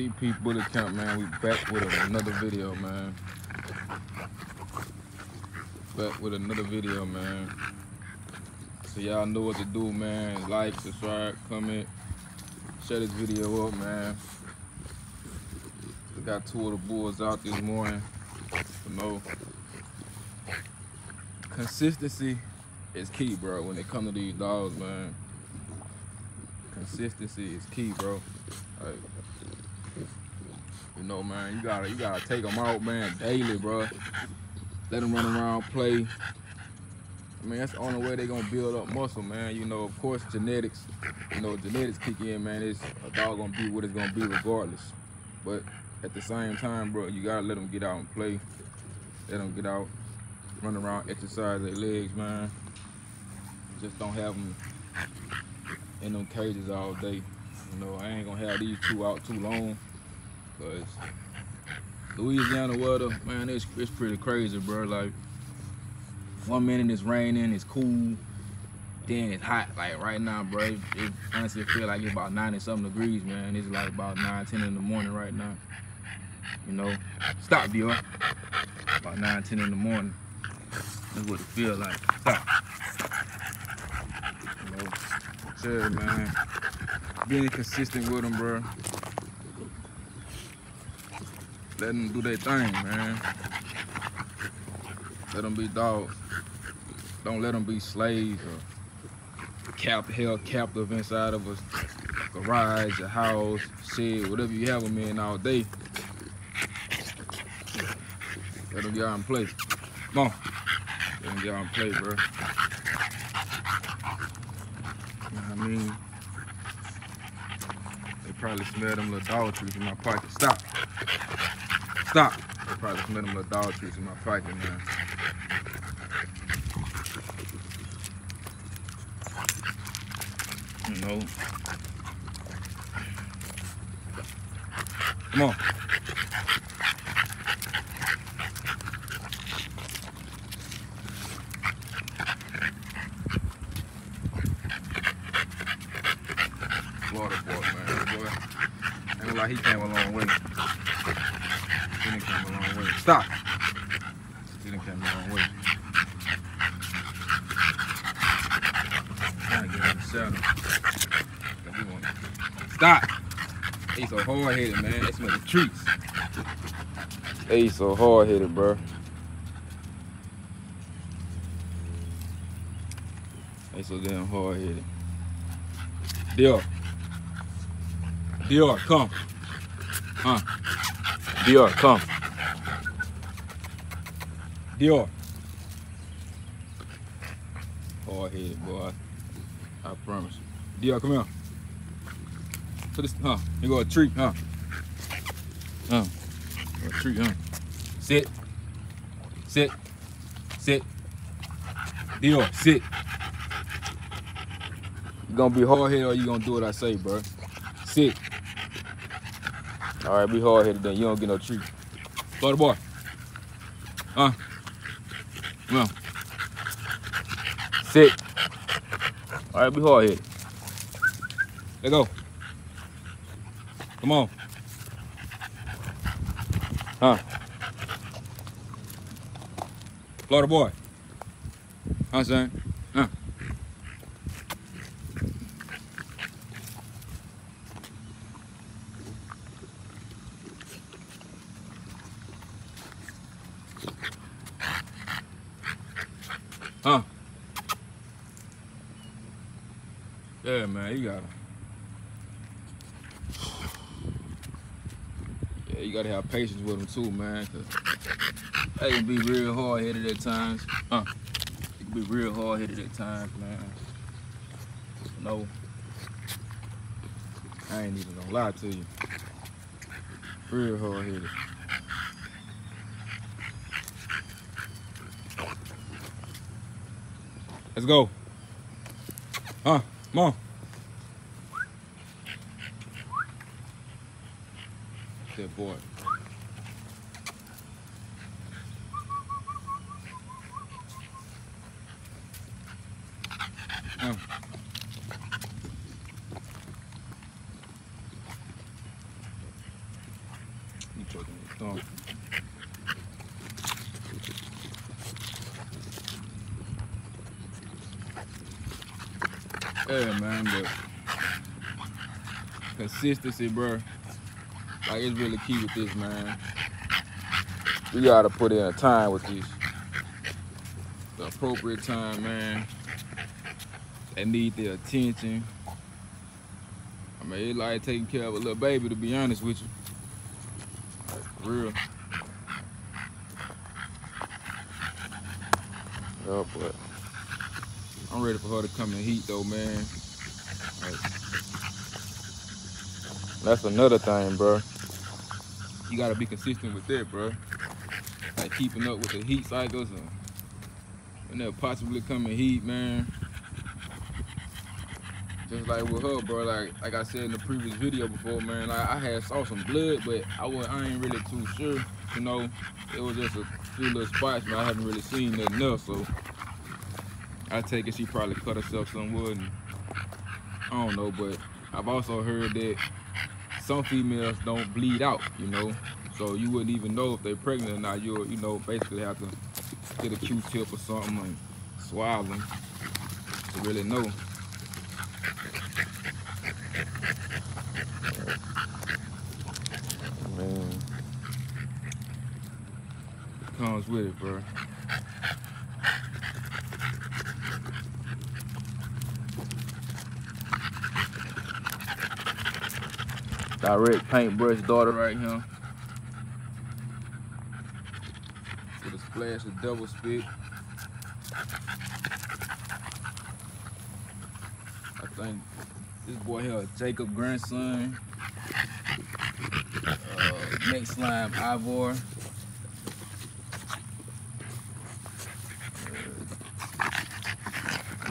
TP Bully Camp, man. We back with another video, man. Back with another video, man. So y'all know what to do, man. Like, subscribe, comment, share this video up, man. We got two of the bulls out this morning. You know, consistency is key, bro. When it comes to these dogs, man. Consistency is key, bro. Like, you know, man, you gotta you gotta take them out, man, daily, bro. Let them run around, play. I mean, that's the only way they gonna build up muscle, man. You know, of course, genetics. You know, genetics kick in, man. It's a dog gonna be what it's gonna be regardless. But at the same time, bro, you gotta let them get out and play. Let them get out, run around, exercise their legs, man. Just don't have them in them cages all day. You know, I ain't gonna have these two out too long. Cause Louisiana weather, man, it's, it's pretty crazy, bro. Like, one minute it's raining, it's cool, then it's hot. Like right now, bro, it, it honestly feel like it's about 90 something degrees, man. It's like about 9, 10 in the morning right now. You know, stop, Dior. About 9, 10 in the morning. That's what it feel like. Stop. You know, man. Being consistent with them, bro. Let them do their thing, man. Let them be dogs. Don't let them be slaves or cap held captive inside of a garage, a house, shed, whatever you have them in all day. Let them get out and play. Come on. Let them get out and play, bro. You know what I mean? They probably smell them little dog treats in my pocket. Stop. Stop. They probably smell them little dog treats in my fighting man. You know. Come on. Florida boy, man. Boy. Ain't gonna he came a long way. He done came a long way. Stop. He done came a long way. Trying to get in the saddle. Want Stop. They so hard headed, man. They smell the treats. They so hard headed, bro. They so damn hard headed. Dior. Dior, come. Huh. Dior, come. Dior. Hard headed, boy. I promise you. Dior, come here. So this, huh? You go a treat, huh? Huh? A treat, huh? Sit. Sit. Sit. Dior, sit. You gonna be hard headed or you gonna do what I say, bro? Sit. All right, be hard headed then. You don't get no treat. Florida boy. Huh? Come on. Sit. All right, be hard headed. Let go. Come on. Huh? Florida boy. Huh, son? Huh? Huh? You gotta. Yeah, you gotta have patience with them too, man. Cause they can be real hard headed at times. Huh? They can be real hard headed at times, man. No, I ain't even gonna lie to you. Real hard headed. Let's go. Huh? Come on. Good boy. Come. stomach. Yeah, man, but consistency, bro. Like it's really key with this, man. We gotta put in a time with this. The appropriate time, man. They need the attention. I mean, it's like taking care of a little baby, to be honest with you. For real. Oh, but I'm ready for her to come in heat, though, man. Like, that's another thing, bro. You gotta be consistent with that, bro. Like keeping up with the heat cycles and and they'll possibly come in heat, man. Just like with her, bro. Like like I said in the previous video before, man. Like I had saw some blood, but I was I ain't really too sure. You know, it was just a few little spots, but I haven't really seen nothing else. So I take it she probably cut herself somewhere. And, I don't know, but I've also heard that some females don't bleed out. You know, so you wouldn't even know if they're pregnant or not. You'll you know basically have to get a Q-tip or something and swallow them to really know. Man. Comes with it, bro. Direct paintbrush daughter right here. With a splash of double spit. I think this boy here, Jacob grandson. Uh, next slime, Ivor.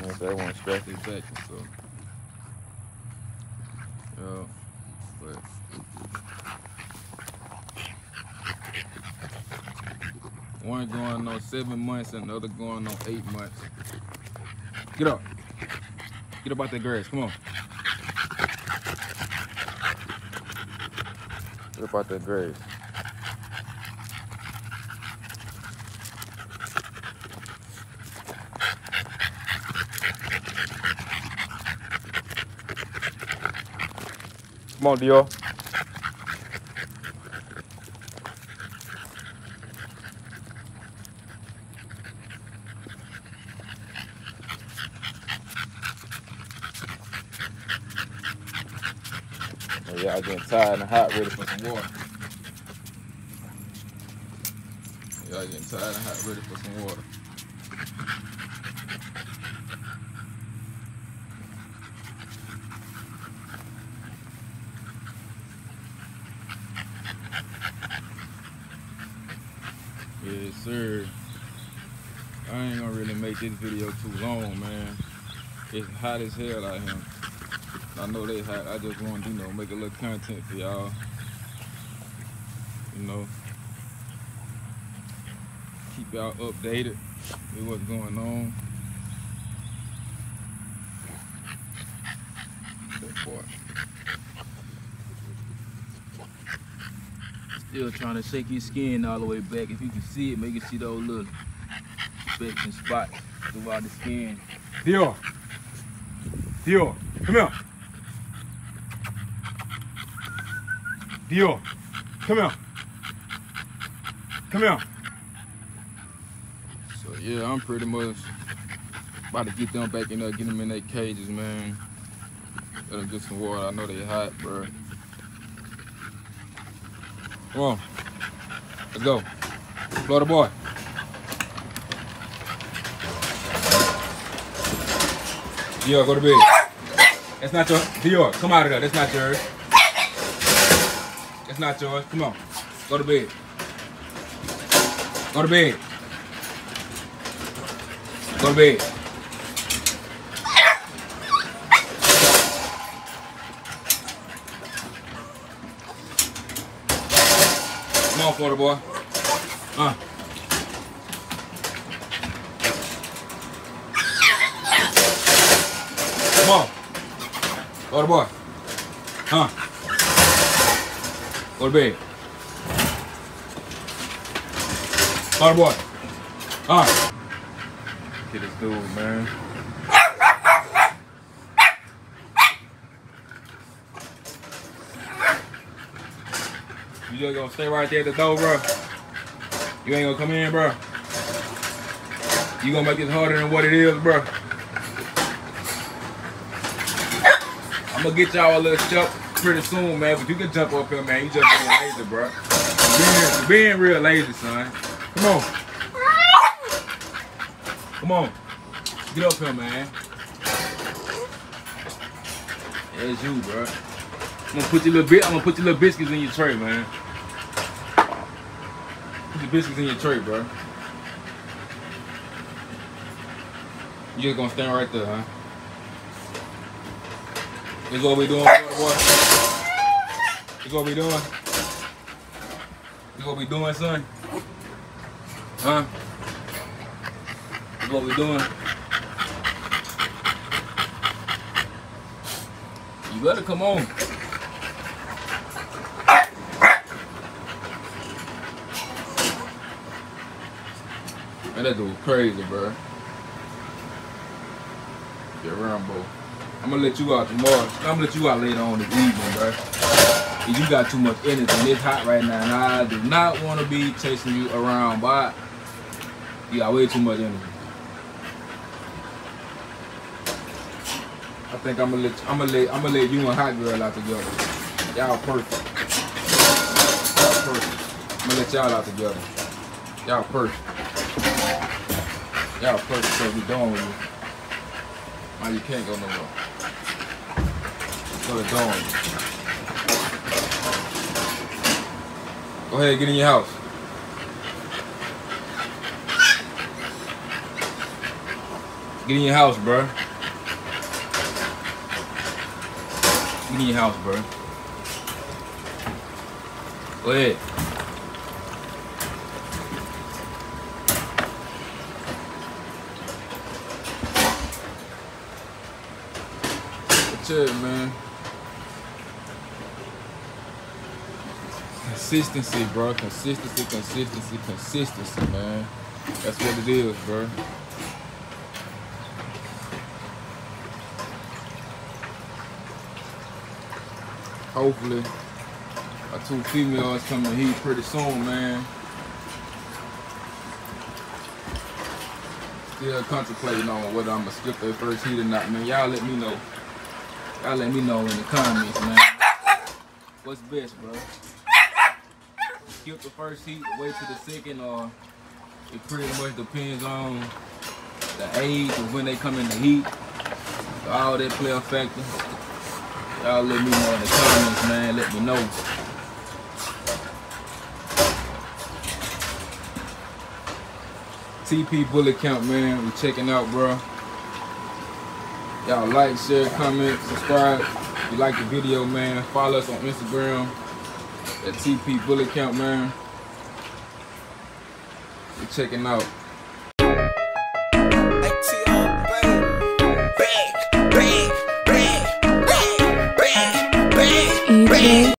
Uh, that one scratch his back, so. Yeah, but. One going on seven months and the other going on eight months. Get up. Get up out that grass. Come on. Get up out that grass. Come on, Dior. Oh, Y'all getting tired and hot, ready for some water. Y'all getting tired and hot, ready for some water. Yes, sir. I ain't gonna really make this video too long, man. It's hot as hell out here. I know they hot. I just want to, you know, make a little content for y'all. You know, keep y'all updated with what's going on. Still trying to shake your skin all the way back. If you can see it, make it see those little specks and spots throughout the skin. Dior. Dior, come here. Dior, come here. Come here. So yeah, I'm pretty much about to get them back in there, get them in their cages, man. Let them get some water. I know they hot, bro. Come on. Let's go. Florida boy. Dior, go to bed. That's not your Dior. Come out of there. That's not yours. That's not yours. Come on. Go to bed. Go to bed. Go to bed. Come on, Florida boy. Uh. Come on. Florida boy. Huh. Bed. Bottom boy. All right. Get this dude, man. You just gonna stay right there at the door, bro. You ain't gonna come in, bro. You gonna make this harder than what it is, bro. I'm gonna get y'all a little jump pretty soon, man. But you can jump up here, man. You just being lazy, bro. Being, being real lazy, son. Come on. Come on. Get up here, man. There's you, bro. I'm gonna put your little bit. I'm gonna put your little biscuits in your tray, man. Put your biscuits in your tray, bro. You just gonna stand right there, huh? This is what we doing. This what we doing. This what we doing, son. Huh? This what we doing. You better come on. Man, that dude crazy, bro. Get around, bro. I'm gonna let you out tomorrow. I'm gonna let you out later on this evening, bro. You got too much energy. It's hot right now, and I do not want to be chasing you around, but you got way too much energy. I think I'm gonna let I'm gonna let I'm gonna let you and Hot Girl out together. Y'all perfect. Y'all perfect. I'm gonna let y'all out together. Y'all perfect. Y'all perfect because we done with you. Now you can't go no nowhere. Go to dorm. Go ahead, get in your house. Get in your house, bro. Get in your house, bro. Go ahead. That's it, man. Consistency, bro. Consistency, consistency, consistency, man. That's what it is, bro. Hopefully, our two females come to heat pretty soon, man. Still contemplating on whether I'm gonna skip their first heat or not, man. Y'all let me know. Y'all let me know in the comments, man. What's best, bro? Skip the first heat, wait to the second, or it pretty much depends on the age of when they come in the heat. So all that play a factor. Y'all let me know in the comments, man. Let me know. TP Bully Camp, man. We checking out, bro. Y'all like, share, comment, subscribe. If you like the video, man, follow us on Instagram at TP Bully Camp, man. We checking out. EJ